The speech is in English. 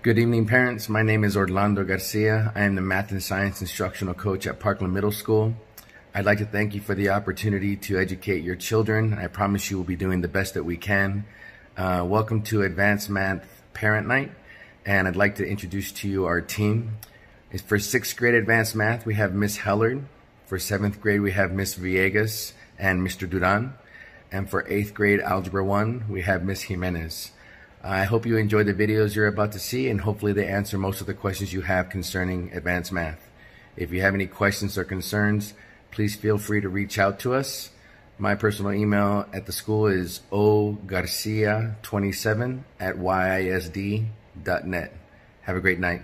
Good evening, parents. My name is Orlando Garcia. I am the math and science instructional coach at Parkland Middle School. I'd like to thank you for the opportunity to educate your children. I promise you we'll be doing the best that we can. Uh, welcome to Advanced Math Parent Night, and I'd like to introduce to you our team. For sixth grade Advanced Math, we have Miss Hellard. For seventh grade, we have Miss Villegas and Mr. Duran. And for eighth grade Algebra 1, we have Miss Jimenez. I hope you enjoy the videos you're about to see and hopefully they answer most of the questions you have concerning advanced math. If you have any questions or concerns, please feel free to reach out to us. My personal email at the school is ogarcia27 at yisd.net. Have a great night.